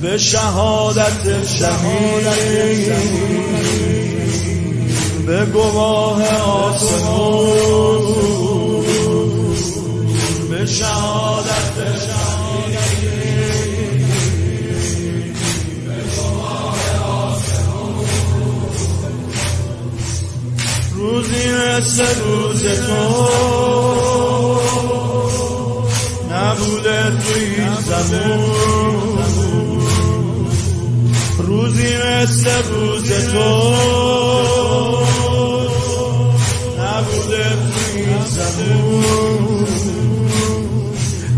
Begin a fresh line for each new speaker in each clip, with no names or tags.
به شهادت شهید به گواه آسمان به شهادت روزی مثل روز تو نبوده توی زمون مثل روز تو. نبوده توی زمون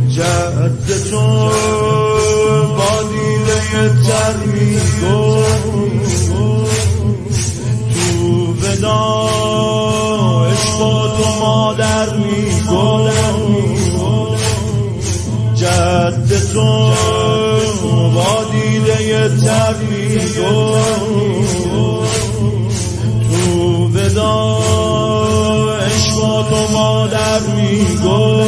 جد تو با دیده تر تو ودا عشق تو مادر میگو تر میگو تو ودا عشق تو مادر میگو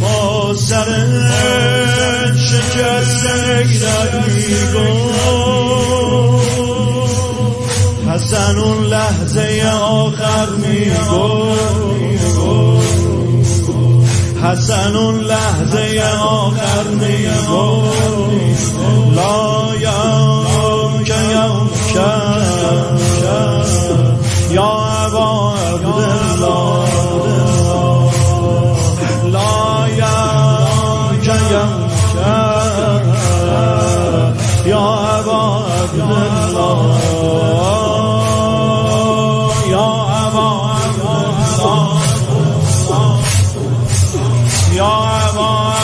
با سر شکست اگرد میگو حسن اون لحظه آخر میگو حسن اون لحظه آخر میگو یا ابا عبدالله لا یا که یا ابا عبدالله یا ابا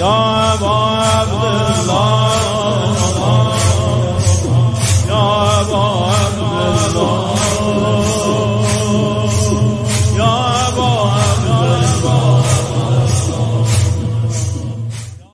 Gone.